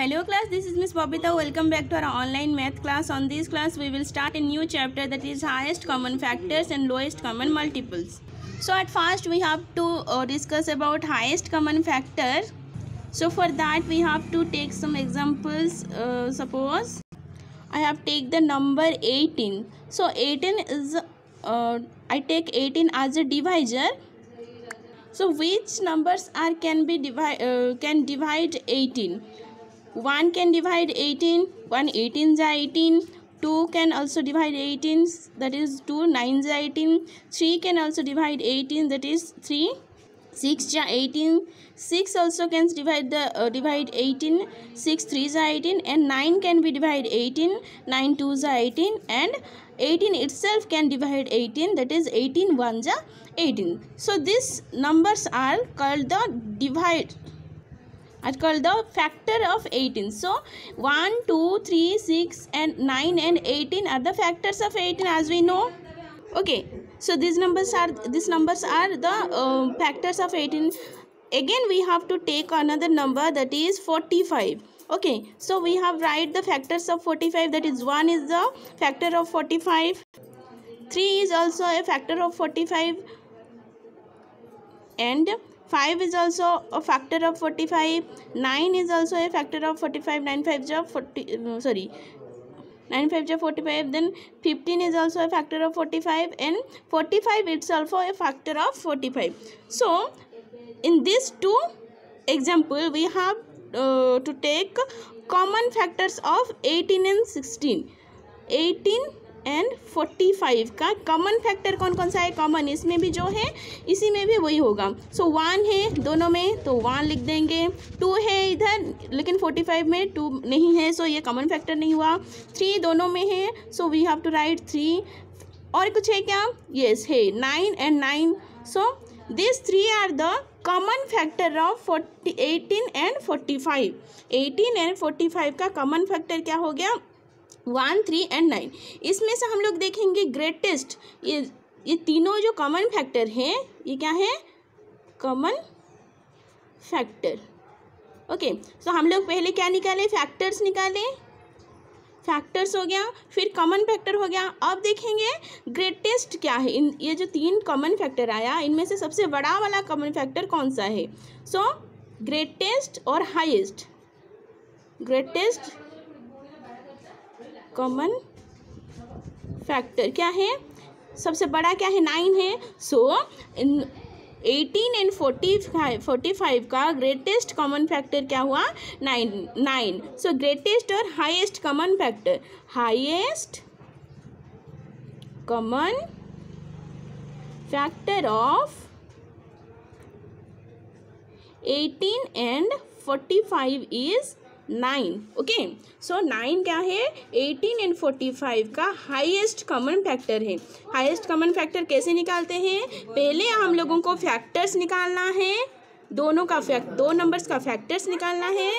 Hello class, this is Miss Bobita. Welcome back to our online math class. On this class, we will start a new chapter that is highest common factors and lowest common multiples. So at first, we have to uh, discuss about highest common factor. So for that, we have to take some examples. Uh, suppose I have take the number 18. So 18 is, uh, I take 18 as a divisor. So which numbers are can be divide uh, can divide 18? 1 can divide 18 1 18 is 18 2 can also divide 18 that is 2 9 is 18 3 can also divide 18 that is 3 6 ja 18 6 also can divide the uh, divide 18 6 3 is 18 and 9 can be divide 18 9 2 is 18 and 18 itself can divide 18 that is 18 1 ja 18 so these numbers are called the divide are called the factor of 18 so 1 2 3 6 and 9 and 18 are the factors of 18 as we know. Okay. So these numbers are these numbers are the uh, factors of 18 again we have to take another number that is 45 okay. So we have write the factors of 45 that is 1 is the factor of 45 3 is also a factor of 45 and 5 is also a factor of 45 9 is also a factor of 45 9 5 is 40 uh, sorry. 9 5 is 45 then 15 is also a factor of 45 and 45 it's also a factor of 45 so in this two example we have uh, to take common factors of 18 and 16 18 and forty five का common factor कौन कौन सा है? Common इसमें भी जो है इसी में भी वही होगा। सो so, वन है दोनों में तो वन लिख देंगे। टू है इधर लेकिन फोर्टी फाइव में टू नहीं है सो so ये कॉमन फैक्टर नहीं हुआ। थ्री दोनों में है so we have to write three और कुछ है क्या? यस है nine and nine so this three are the common factor of forty eighteen and forty five eighteen and forty five का कॉमन फैक्टर क्या हो गया? One, three and nine. इसमें से हम लोग देखेंगे ग्रेटेस्ट ये ये तीनों जो कॉमन फैक्टर हैं, ये क्या है? कॉमन फैक्टर ओके तो हम लोग पहले क्या निकाले? फैक्टर्स निकाले। फैक्टर्स हो गया, फिर कॉमन फैक्टर हो गया। अब देखेंगे ग्रेटेस्ट क्या है? इन, ये जो तीन कॉमन फैक्टर आया, इनमें से सबसे बड़ा वाला कॉमन फैक्टर कौन सा है? सो ग्रेटेस्ट और हाईएस्ट ग्रेटेस्ट कॉमन फैक्टर क्या है? सबसे बड़ा क्या है? नाइन है। So eighteen and forty five forty five का ग्रेटेस्ट कॉमन फैक्टर क्या हुआ? नाइन नाइन सो ग्रेटेस्ट और highest common factor highest common factor of eighteen and forty five is nine okay so nine क्या है? Eighteen and forty five का highest common factor है। Highest common factor कैसे निकालते हैं? पहले हम लोगों को फैक्टर्स निकालना है। दोनों का फैक्ट दो नंबर्स का फैक्टर्स निकालना है।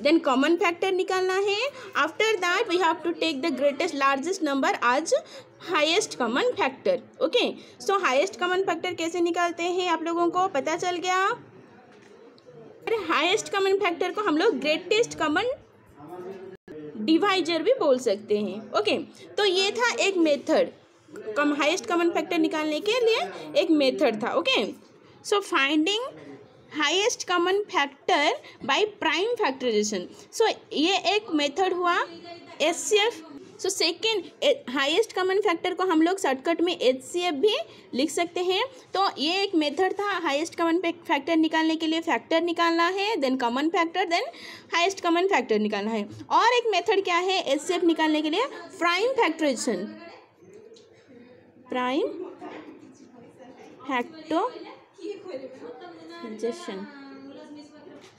देन कॉमन फैक्टर निकालना है। After that we have to take the greatest largest number आज highest common factor okay so highest common factor कैसे निकालते हैं आप लोगों को? पता चल गया? हाईएस्ट कॉमन फैक्टर को हम लोग ग्रेटेस्ट कॉमन डिवाइजर भी बोल सकते हैं। ओके तो ये था एक मेथड कम हाईएस्ट कॉमन फैक्टर निकालने के लिए एक मेथड था okay so finding highest common factor by prime factorization so ये एक मेथड हुआ S so second highest common factor को हम लोग शॉर्टकट में एच सी एफ़ भी लिख सकते हैं। तो ये एक मेथड था हाईएस्ट कॉमन फैक्टर निकालने के लिए। फैक्टर निकालना है then common factor then highest common factor निकालना है। और एक मेथड क्या है एच सी एफ़ निकालने के लिए? Prime factorization prime factorization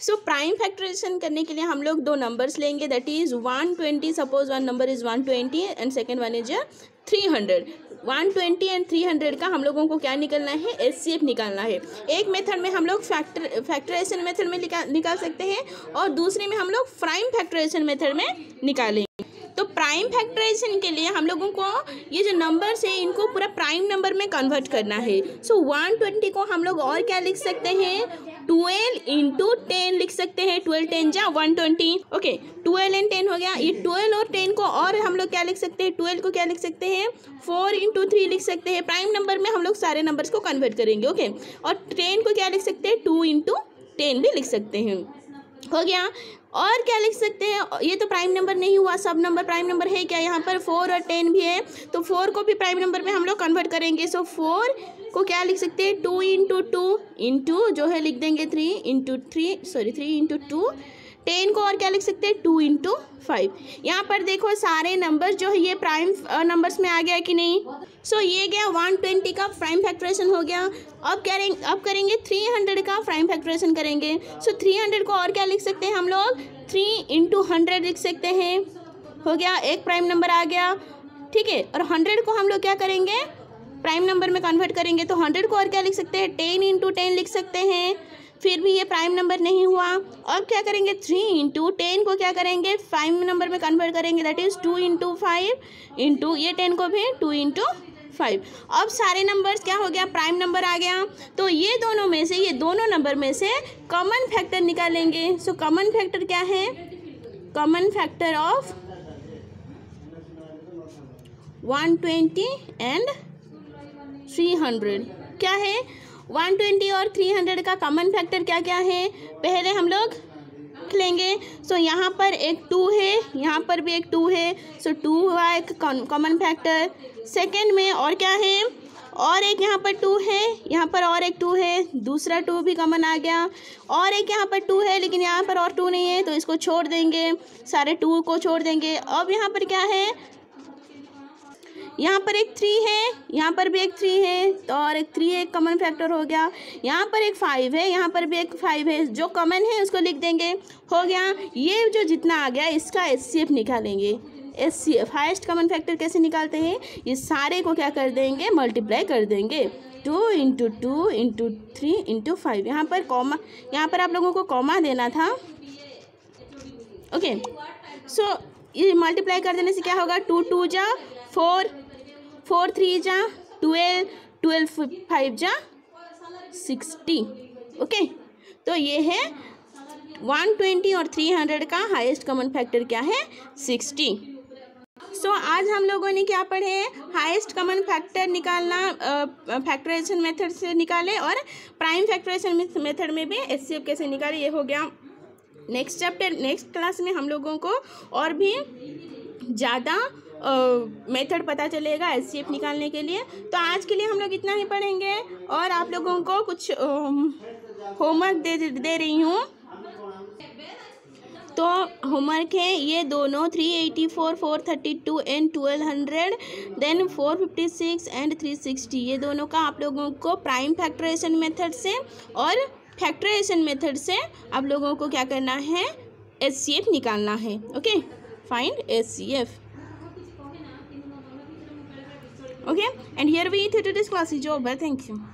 so prime factorization करने के लिए हम लोग दो नंबर्स लेंगे. That is one twenty suppose one number is one twenty and second one is three hundred one twenty and three hundred का हम लोगों को क्या निकलना है? एस सी एफ़ निकालना है. एक मेथड में हम लोग फैक्टर फैक्टराइजेशन मेथड में निकाल सकते हैं और दूसरे में हम लोग प्राइम फैक्टराइजेशन मेथड में निकालेंगे. तो प्राइम फैक्टराइजेशन के लिए हम लोगों को ये जो नंबर्स है, इनको पूरा प्राइम नंबर में कन्वर्ट करना है. सो वन ट्वेंटी को हम लोग और क्या लिख सकते हैं? ट्वेल्व इंटू टेन लिख सकते हैं ट्वेल्व टेन जा one twenty okay twelve and ten हो गया। ये ट्वेल्व और टेन को और हम लोग क्या लिख सकते हैं? ट्वेल्व को क्या लिख सकते हैं? फोर इंटू थ्री लिख सकते हैं। प्राइम नंबर में हम लोग सारे नंबर्स को कन्वर्ट करेंगे ओके और टेन को क्या लिख सकते हैं? टू इंटू टेन भी लिख सकते हैं। हो गया। और क्या लिख सकते हैं? ये तो प्राइम नंबर नहीं हुआ सब नंबर प्राइम नंबर है क्या? यहाँ पर फोर और टेन भी है तो फोर को भी प्राइम नंबर में हम लोग कन्वर्ट करेंगे। सो फोर को क्या लिख सकते हैं? टू इंटू टू इंटू जो है लिख देंगे three into three sorry three into two ten को और क्या लिख सकते हैं? टू इंटू फाइव यहाँ पर देखो सारे नंबर्स जो है ये प्राइम नंबर्स में आ गया कि नहीं? सो so, ये गया वन ट्वेंटी का प्राइम फैक्ट्रेशन हो गया। अब करेंगे अब करेंगे थ्री हंड्रेड का प्राइम फैक्ट्रेशन करेंगे। सो थ्री हंड्रेड को और क्या लिख सकते हैं हम लोग? थ्री इंटू हंड्रेड लिख सकते हैं। हो गया एक प्राइम नंबर आ गया। ठीक है और हंड्रेड को हम लोग क्या करेंगे? प्राइम नंबर में कन्वर्ट करेंगे। तो हंड्रेड को और क्या लिख सकते हैं? टेन इंटू टेन लिख सकते हैं। फिर भी ये प्राइम नंबर नहीं हुआ। अब क्या करेंगे? थ्री इंटू टेन को क्या करेंगे? फाइव नंबर में कन्वर्ट करेंगे that is two into five into ये टेन को भी टू इंटू फाइव अब सारे नंबर्स क्या हो गया? प्राइम नंबर आ गया। तो ये दोनों में से, ये दोनों नंबर में से कॉमन फैक्टर निकालेंगे। सो कॉमन फैक्टर क्या है? Common factor of one twenty and three hundred क्या है? वन ट्वेंटी और थ्री हंड्रेड का कॉमन फैक्टर क्या क्या है? पहले हम लोग लेंगे सो यहाँ पर एक टू है, यहाँ पर भी एक टू है। सो टू हुआ एक कॉमन फैक्टर सेकेंड में और क्या है? और एक यहाँ पर टू है, यहाँ पर और एक टू है। दूसरा टू भी कॉमन आ गया। और एक यहाँ पर टू है, लेकिन यहाँ पर और टू नहीं है तो इसको छोड़ देंगे। सारे टू को छोड़ देंगे। अब यहाँ पर क्या है? यहाँ पर एक थ्री है, यहाँ पर भी एक थ्री है तो और एक थ्री एक कॉमन फैक्टर हो गया। यहाँ पर एक फाइव है, यहाँ पर भी एक फाइव है, जो कॉमन है उसको लिख देंगे। हो गया, ये जो जितना आ गया, इसका एस सी एफ़ निकालेंगे। H C F highest common factor कैसे निकालते हैं? ये सारे को क्या कर देंगे? मल्टीप्लाई कर देंगे। Two into two into three into five यहाँ पर कॉमा यहाँ पर आप लोगों को कॉमा देना था। ओके सो ये मल्टीप्लाई कर देने से क्या होगा? टू टू जा फोर फोर थ्री जा ट्वेल्व ट्वेल्व फाइव जा सिक्सटी। ओके तो ये है वन ट्वेंटी और थ्री हंड्रेड का हाईएस्ट कॉमन फैक्टर क्या है? सिक्सटी। सो so, आज हम लोगों ने क्या पढ़े हाईएस्ट कॉमन फैक्टर निकालना फैक्टराइजेशन मेथड से निकाले और प्राइम फैक्टराइजेशन मेथड में भी एस कैसे निकाले ये हो गया। नेक्स्ट चैप्टर नेक्स्ट क्लास में हम लोगों को और भी ज़्यादा मेथड पता चलेगा एस निकालने के लिए। तो आज के लिए हम लोग इतना ही पढ़ेंगे और आप लोगों को कुछ होमवर्क दे दे रही हूँ। तो होमवर्क है ये दोनों three eighty four four thirty two and twelve hundred then four fifty six and three sixty ये दोनों का आप लोगों को प्राइम फैक्टराइजेशन मेथड से और फैक्टराइजेशन मेथड से आप लोगों को क्या करना है? एस सी एफ़ निकालना है। Okay find H C F okay? And here we to this class is over eh? thank you